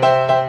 Bye.